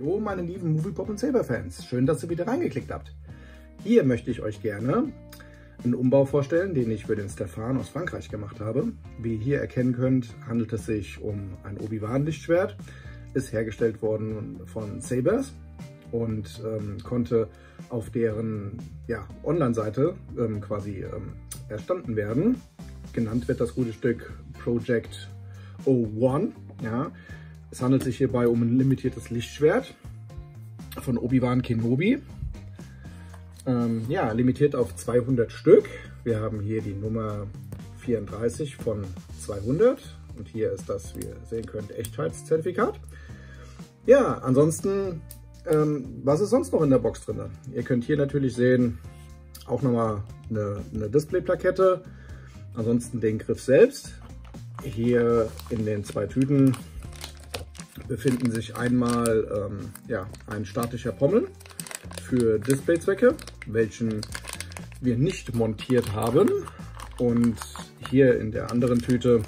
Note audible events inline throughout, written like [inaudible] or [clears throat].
Hallo meine lieben Movie Pop und Saber Fans, schön, dass ihr wieder reingeklickt habt. Hier möchte ich euch gerne einen Umbau vorstellen, den ich für den Stefan aus Frankreich gemacht habe. Wie ihr hier erkennen könnt, handelt es sich um ein Obi-Wan Lichtschwert, ist hergestellt worden von Sabers und ähm, konnte auf deren ja, Online-Seite ähm, quasi ähm, erstanden werden. Genannt wird das gute Stück Project 01. Ja. Es handelt sich hierbei um ein limitiertes Lichtschwert von Obi-Wan Kenobi. Ähm, ja, limitiert auf 200 Stück. Wir haben hier die Nummer 34 von 200 und hier ist das, wie ihr sehen könnt, Echtheitszertifikat. Ja, ansonsten, ähm, was ist sonst noch in der Box drin? Ihr könnt hier natürlich sehen, auch nochmal eine, eine Displayplakette, ansonsten den Griff selbst. Hier in den zwei Tüten befinden sich einmal ähm, ja, ein statischer Pommel für Displayzwecke, welchen wir nicht montiert haben. Und hier in der anderen Tüte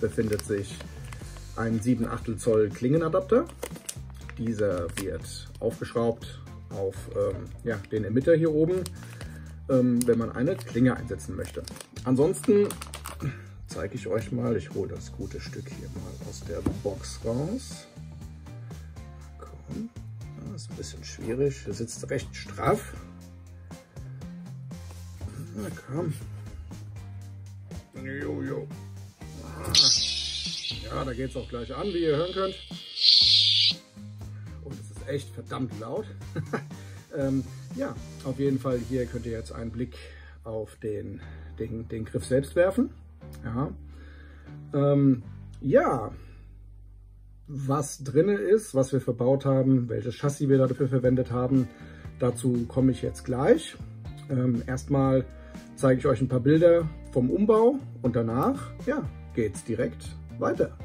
befindet sich ein 7 Achtel Zoll Klingenadapter. Dieser wird aufgeschraubt auf ähm, ja, den Emitter hier oben, ähm, wenn man eine Klinge einsetzen möchte. Ansonsten zeige ich euch mal, ich hole das gute Stück hier mal aus der Box raus. Komm, das ist ein bisschen schwierig, es sitzt recht straff. Na komm. Jo, jo. Ja, da geht es auch gleich an, wie ihr hören könnt. Und es ist echt verdammt laut. [laughs] ähm, ja, auf jeden Fall hier könnt ihr jetzt einen Blick auf den, den, den Griff selbst werfen. Ja, ähm, ja. was drin ist, was wir verbaut haben, welches Chassis wir dafür verwendet haben, dazu komme ich jetzt gleich. Ähm, erstmal zeige ich euch ein paar Bilder vom Umbau und danach ja, geht es direkt weiter.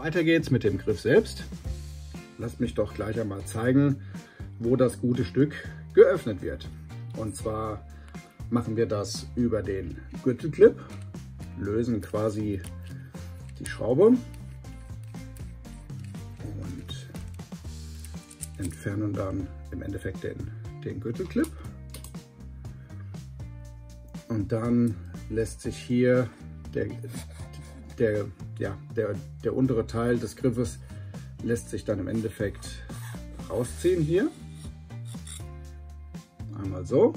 Weiter geht's mit dem Griff selbst. Lasst mich doch gleich einmal zeigen, wo das gute Stück geöffnet wird. Und zwar machen wir das über den Gürtelclip, lösen quasi die Schraube und entfernen dann im Endeffekt den, den Gürtelclip. Und dann lässt sich hier der, der, ja, der, der untere Teil des Griffes lässt sich dann im Endeffekt rausziehen hier. Einmal so.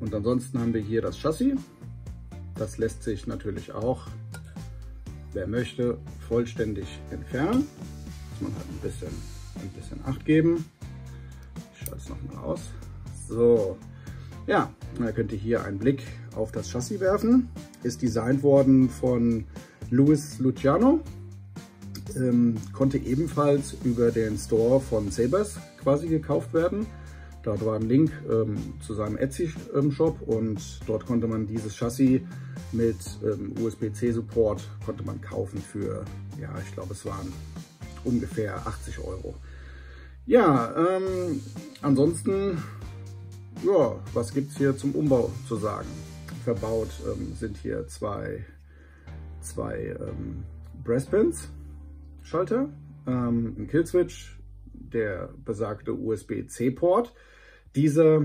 Und ansonsten haben wir hier das Chassis. Das lässt sich natürlich auch, wer möchte, vollständig entfernen. Muss man halt ein bisschen, ein bisschen Acht geben. Ich schalte es nochmal aus. So, ja, da könnt ihr hier einen Blick auf das Chassis werfen. Ist designt worden von Luis Luciano. Ähm, konnte ebenfalls über den Store von Sabers quasi gekauft werden. Dort war ein Link ähm, zu seinem Etsy-Shop und dort konnte man dieses Chassis mit ähm, USB-C-Support konnte man kaufen für, ja, ich glaube es waren ungefähr 80 Euro. Ja, ähm, ansonsten ja, was gibt es hier zum Umbau zu sagen? Verbaut ähm, sind hier zwei, zwei ähm, Breastbands Schalter, ähm, ein Killswitch, der besagte USB-C-Port. Dieser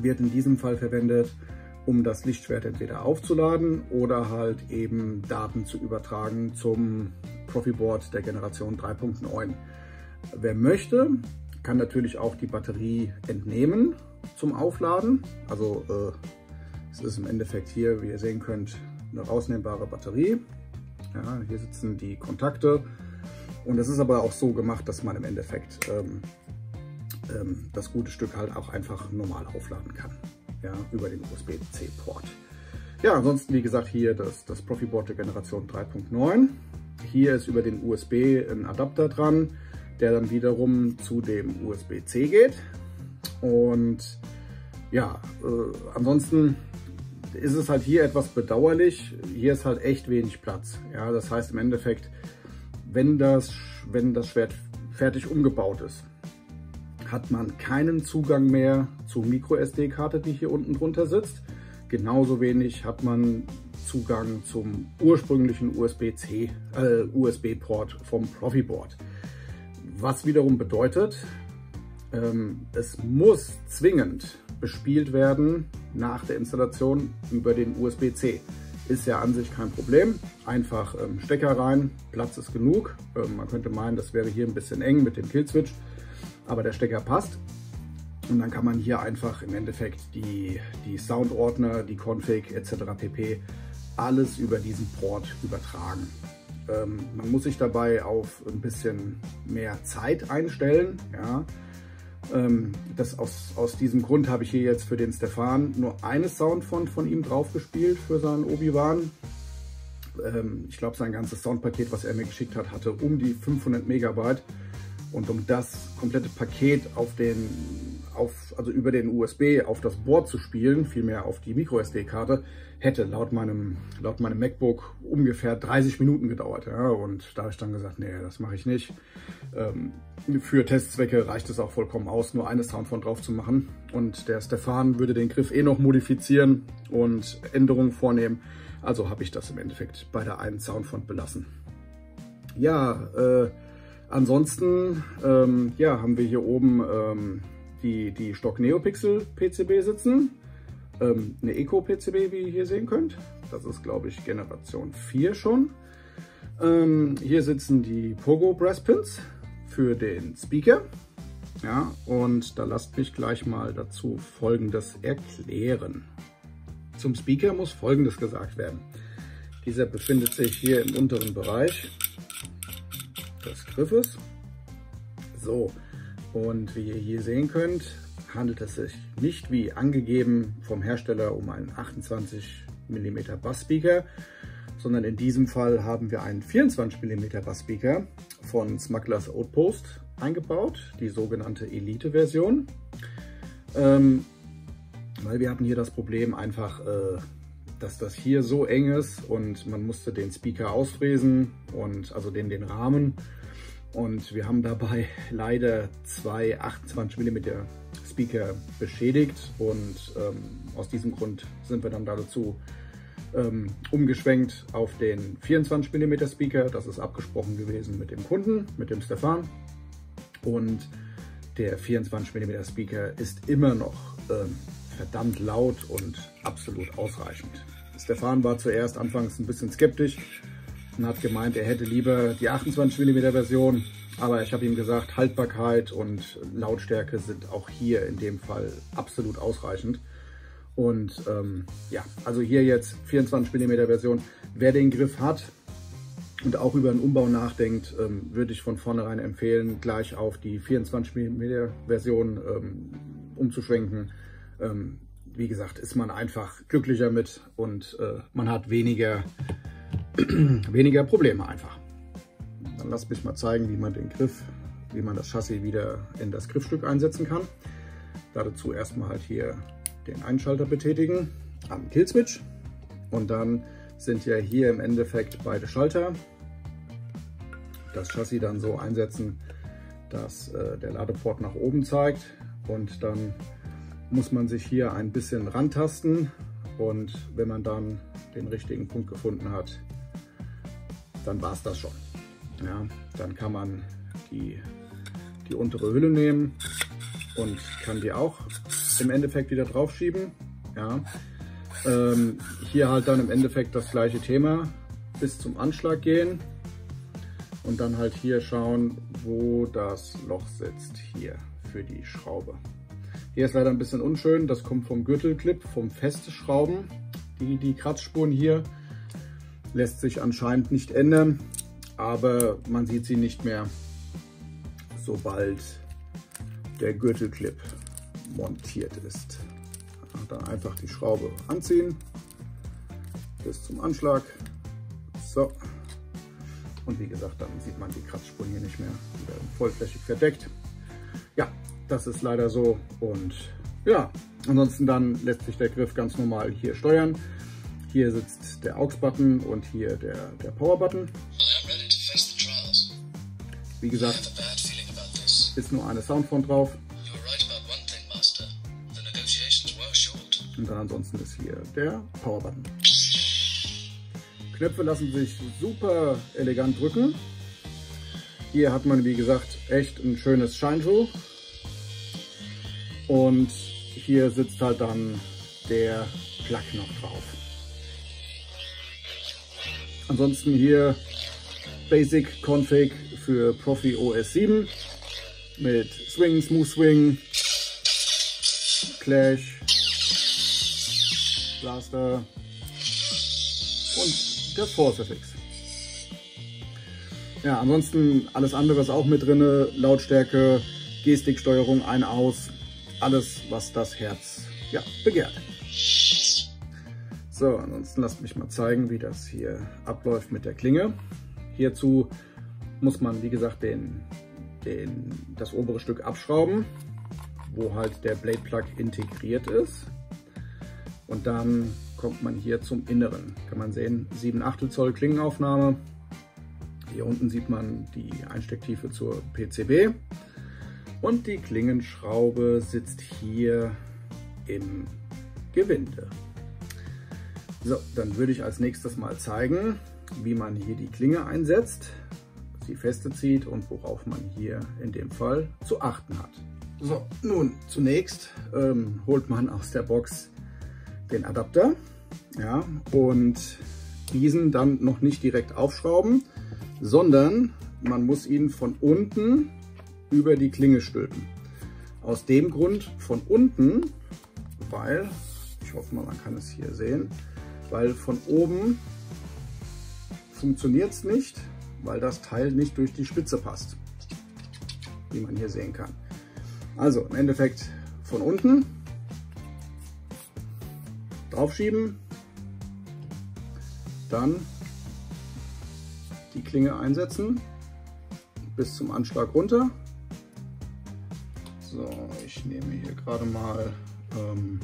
wird in diesem Fall verwendet, um das Lichtschwert entweder aufzuladen oder halt eben Daten zu übertragen zum Profiboard der Generation 3.9. Wer möchte, kann natürlich auch die Batterie entnehmen zum Aufladen. Also äh, es ist im Endeffekt hier, wie ihr sehen könnt, eine rausnehmbare Batterie. Ja, hier sitzen die Kontakte und es ist aber auch so gemacht, dass man im Endeffekt ähm, ähm, das gute Stück halt auch einfach normal aufladen kann, ja, über den USB-C-Port. Ja, ansonsten wie gesagt hier das, das Profiboard der Generation 3.9. Hier ist über den USB ein Adapter dran, der dann wiederum zu dem USB-C geht. Und ja, äh, ansonsten ist es halt hier etwas bedauerlich. Hier ist halt echt wenig Platz. Ja, das heißt im Endeffekt, wenn das, wenn das Schwert fertig umgebaut ist, hat man keinen Zugang mehr zur MicroSD-Karte, die hier unten drunter sitzt. Genauso wenig hat man Zugang zum ursprünglichen USB-C, äh, USB-Port vom Profiboard. Was wiederum bedeutet, ähm, es muss zwingend bespielt werden nach der Installation über den USB-C. Ist ja an sich kein Problem. Einfach ähm, Stecker rein, Platz ist genug. Ähm, man könnte meinen, das wäre hier ein bisschen eng mit dem Killswitch, aber der Stecker passt. Und dann kann man hier einfach im Endeffekt die, die Soundordner, die Config etc. pp. alles über diesen Port übertragen. Ähm, man muss sich dabei auf ein bisschen mehr Zeit einstellen. Ja. Ähm, das aus, aus diesem Grund habe ich hier jetzt für den Stefan nur eine Soundfont von ihm drauf gespielt für seinen Obi-Wan. Ähm, ich glaube, sein ganzes Soundpaket, was er mir geschickt hat, hatte um die 500 Megabyte. Und um das komplette Paket auf den, auf, also über den USB auf das Board zu spielen, vielmehr auf die MicroSD-Karte, hätte laut meinem, laut meinem MacBook ungefähr 30 Minuten gedauert. Ja? Und da habe ich dann gesagt, nee, das mache ich nicht. Ähm, für Testzwecke reicht es auch vollkommen aus, nur eine Soundfont drauf zu machen. Und der Stefan würde den Griff eh noch modifizieren und Änderungen vornehmen. Also habe ich das im Endeffekt bei der einen Soundfont belassen. Ja, äh, ansonsten ähm, ja, haben wir hier oben ähm, die, die Stock Neopixel PCB sitzen. Ähm, eine Eco PCB, wie ihr hier sehen könnt. Das ist, glaube ich, Generation 4 schon. Ähm, hier sitzen die Pogo Brass Pins für den Speaker. Ja, und da lasst mich gleich mal dazu Folgendes erklären. Zum Speaker muss Folgendes gesagt werden. Dieser befindet sich hier im unteren Bereich des Griffes. So, und wie ihr hier sehen könnt, handelt es sich nicht wie angegeben vom Hersteller um einen 28 mm Bass-Speaker, sondern in diesem Fall haben wir einen 24 mm Bass-Speaker von Smugglers Outpost eingebaut, die sogenannte Elite-Version. Ähm, weil wir hatten hier das Problem einfach, äh, dass das hier so eng ist und man musste den Speaker ausfräsen und also den, den Rahmen. Und wir haben dabei leider zwei 28 mm Speaker beschädigt und ähm, aus diesem Grund sind wir dann dazu ähm, umgeschwenkt auf den 24 mm Speaker. Das ist abgesprochen gewesen mit dem Kunden, mit dem Stefan. Und der 24 mm Speaker ist immer noch ähm, verdammt laut und absolut ausreichend. Stefan war zuerst anfangs ein bisschen skeptisch und hat gemeint, er hätte lieber die 28 mm Version. Aber ich habe ihm gesagt, Haltbarkeit und Lautstärke sind auch hier in dem Fall absolut ausreichend. Und ähm, ja, also hier jetzt 24 mm Version. Wer den Griff hat und auch über einen Umbau nachdenkt, ähm, würde ich von vornherein empfehlen, gleich auf die 24 mm Version ähm, umzuschwenken. Ähm, wie gesagt, ist man einfach glücklicher mit und äh, man hat weniger, [clears throat] weniger Probleme einfach. Dann lasst mich mal zeigen, wie man den Griff, wie man das Chassis wieder in das Griffstück einsetzen kann. Dazu erstmal halt hier den Einschalter betätigen am Killswitch und dann sind ja hier im Endeffekt beide Schalter. Das Chassis dann so einsetzen, dass äh, der Ladeport nach oben zeigt und dann muss man sich hier ein bisschen rantasten und wenn man dann den richtigen Punkt gefunden hat, dann war es das schon. Ja, dann kann man die, die untere Hülle nehmen und kann die auch im Endeffekt wieder drauf schieben. Ja. Ähm, hier halt dann im Endeffekt das gleiche Thema, bis zum Anschlag gehen und dann halt hier schauen, wo das Loch sitzt, hier für die Schraube. Hier ist leider ein bisschen unschön, das kommt vom Gürtelclip, vom Festschrauben. Die, die Kratzspuren hier lässt sich anscheinend nicht ändern, aber man sieht sie nicht mehr, sobald der Gürtelclip montiert ist. Dann einfach die Schraube anziehen bis zum Anschlag. So. Und wie gesagt, dann sieht man die Kratzspuren hier nicht mehr. Die werden vollflächig verdeckt. Ja, das ist leider so. Und ja, Ansonsten dann lässt sich der Griff ganz normal hier steuern. Hier sitzt der AUX-Button und hier der, der Power-Button. Wie gesagt, ist nur eine Soundfont drauf. Und dann ansonsten ist hier der Power-Button. Knöpfe lassen sich super elegant drücken. Hier hat man, wie gesagt, echt ein schönes Shine-Through. Und hier sitzt halt dann der Plug-Knopf drauf. Ansonsten hier Basic Config für Profi OS 7 mit Swing, Smooth Swing, Clash, Blaster und der Force FX. Ja, ansonsten alles andere ist auch mit drin, Lautstärke, Gestiksteuerung, ein, aus, alles was das Herz ja, begehrt. So, ansonsten lasst mich mal zeigen, wie das hier abläuft mit der Klinge. Hierzu muss man, wie gesagt, den, den, das obere Stück abschrauben, wo halt der Blade Plug integriert ist. Und dann kommt man hier zum Inneren. Kann man sehen, 7 Achtel Zoll Klingenaufnahme. Hier unten sieht man die Einstecktiefe zur PCB. Und die Klingenschraube sitzt hier im Gewinde. So, dann würde ich als nächstes mal zeigen, wie man hier die Klinge einsetzt, sie feste zieht und worauf man hier in dem Fall zu achten hat. So, nun zunächst ähm, holt man aus der Box den Adapter ja, und diesen dann noch nicht direkt aufschrauben, sondern man muss ihn von unten über die Klinge stülpen. Aus dem Grund von unten, weil, ich hoffe mal, man kann es hier sehen, weil von oben funktioniert es nicht, weil das Teil nicht durch die Spitze passt, wie man hier sehen kann. Also im Endeffekt von unten draufschieben, dann die Klinge einsetzen bis zum Anschlag runter. So, ich nehme hier gerade mal ähm,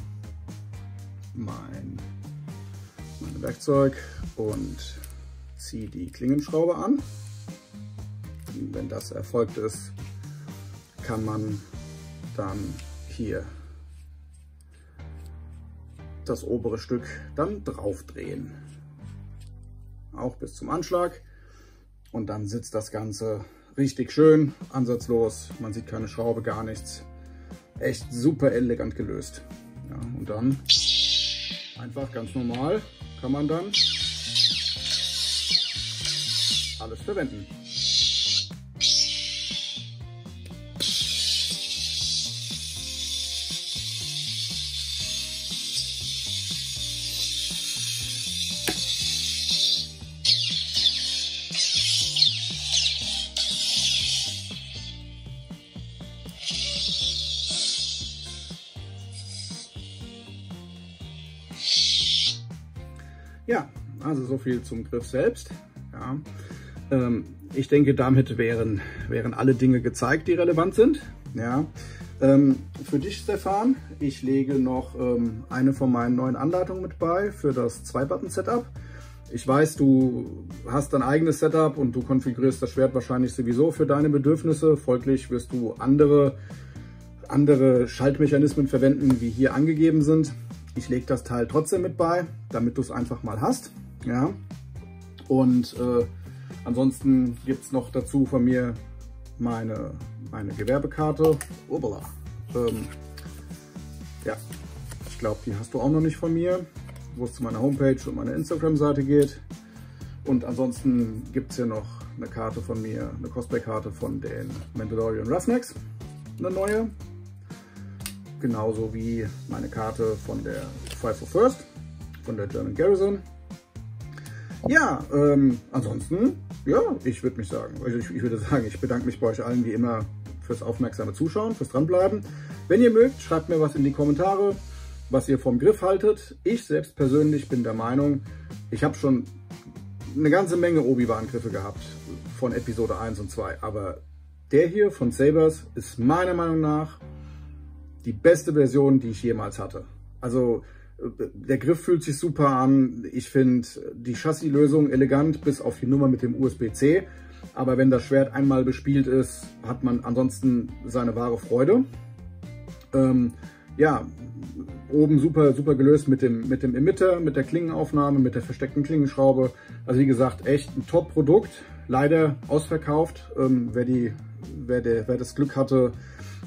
mein, mein Werkzeug und ziehe die Klingenschraube an. Wenn das erfolgt ist, kann man dann hier das obere Stück dann drauf drehen. Auch bis zum Anschlag. Und dann sitzt das Ganze richtig schön, ansatzlos. Man sieht keine Schraube, gar nichts. Echt super elegant gelöst. Ja, und dann einfach ganz normal kann man dann alles verwenden. Ja, also so viel zum Griff selbst. Ja. Ähm, ich denke, damit wären, wären alle Dinge gezeigt, die relevant sind. Ja. Ähm, für dich, Stefan, ich lege noch ähm, eine von meinen neuen Anleitungen mit bei für das Zwei-Button-Setup. Ich weiß, du hast dein eigenes Setup und du konfigurierst das Schwert wahrscheinlich sowieso für deine Bedürfnisse. Folglich wirst du andere, andere Schaltmechanismen verwenden, wie hier angegeben sind. Ich lege das Teil trotzdem mit bei, damit du es einfach mal hast. Ja. Und äh, ansonsten gibt es noch dazu von mir meine, meine Gewerbekarte. Obala. Ähm, ja, ich glaube, die hast du auch noch nicht von mir, wo es zu meiner Homepage und meiner Instagram-Seite geht. Und ansonsten gibt es hier noch eine Karte von mir, eine Cosplay-Karte von den Mandalorian Roughnecks, eine neue genauso wie meine Karte von der Five for First, von der German Garrison. Ja, ähm, ansonsten, ja, ich würde mich sagen, also ich, ich würde sagen, ich bedanke mich bei euch allen wie immer fürs aufmerksame Zuschauen, fürs Dranbleiben. Wenn ihr mögt, schreibt mir was in die Kommentare, was ihr vom Griff haltet. Ich selbst persönlich bin der Meinung, ich habe schon eine ganze Menge Obi-Wan-Griffe gehabt von Episode 1 und 2, aber der hier von Sabers ist meiner Meinung nach die beste Version, die ich jemals hatte. Also äh, der Griff fühlt sich super an. Ich finde die Chassis-Lösung elegant, bis auf die Nummer mit dem USB-C. Aber wenn das Schwert einmal bespielt ist, hat man ansonsten seine wahre Freude. Ähm, ja, oben super, super gelöst mit dem, mit dem Emitter, mit der Klingenaufnahme, mit der versteckten Klingenschraube. Also wie gesagt, echt ein Top-Produkt. Leider ausverkauft. Ähm, wer, die, wer, der, wer das Glück hatte,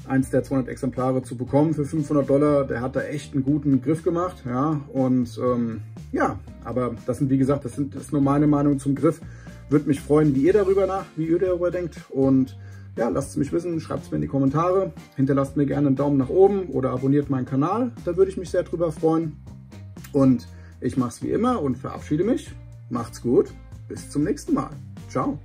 eins der 200 Exemplare zu bekommen für 500 Dollar, der hat da echt einen guten Griff gemacht. Ja, und ähm, ja, aber das sind, wie gesagt, das, sind, das ist nur meine Meinung zum Griff. Würde mich freuen, wie ihr darüber nach, wie ihr darüber denkt. Und ja, lasst es mich wissen, schreibt es mir in die Kommentare. Hinterlasst mir gerne einen Daumen nach oben oder abonniert meinen Kanal. Da würde ich mich sehr drüber freuen. Und ich mache es wie immer und verabschiede mich. Macht's gut. Bis zum nächsten Mal. Ciao.